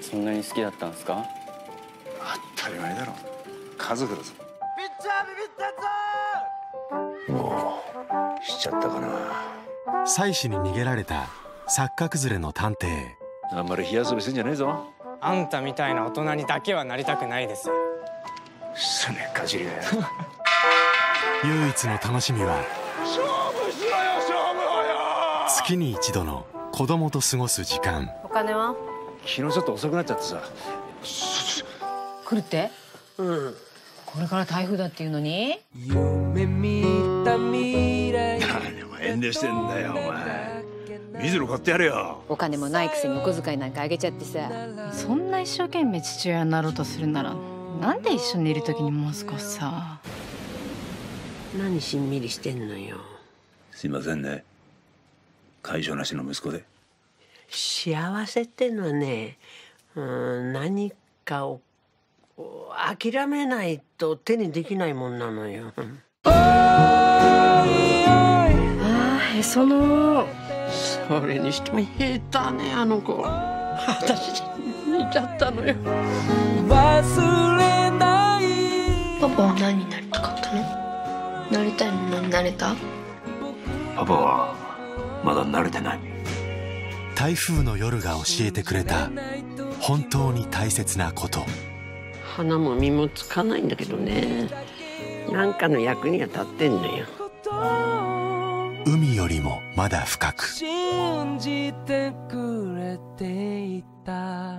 そんなに好きだったんですか？当たり前だろ。家族だぞ。ピッチャービビったぞもうしちゃったかな。妻子に逃げられた錯覚崩れの探偵。あんまり火遊びすんじゃねえぞ。あんたみたいな大人にだけはなりたくないです。すねかじりがよ。唯一の楽しみは勝負しろよ勝負をよ。月に一度の子供と過ごす時間。お金は？昨日ちょっと遅くなっちゃってさ。来るって？うんこれから台風だっていうのに？夢見た未来。何お前遠慮してんだよお前。水野買ってやれよ。お金もないくせにお小遣いなんかあげちゃってさ。そんな一生懸命父親になろうとするならなんで一緒にいる時にもう少しさ？何しんみりしてんのよ。すいませんね。会場なしの息子で幸せってのはねうん何かを諦めないと手にできないもんなのよ。ああへそのそれにしても下手ねあの子。私見ちゃったのよ。忘れない。パパは何になりたかったの？なりたいの？になれた？パパはまだ慣れてない台風の夜が教えてくれた本当に大切なこと。花も実もつかないんだけどね。なんかの役には立ってんのよ。海よりもまだ深く。信じてくれていた